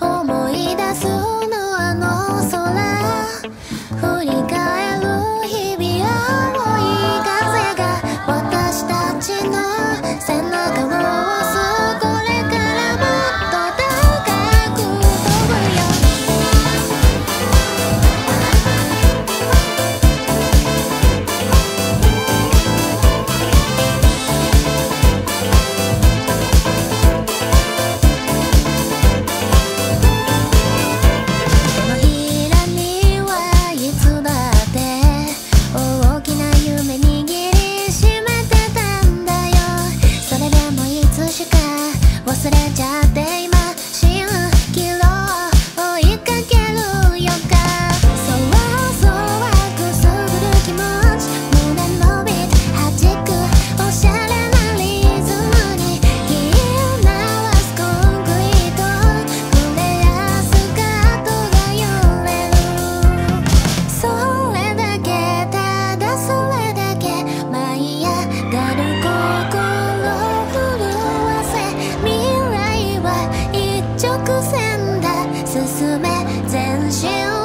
all my 進め前進。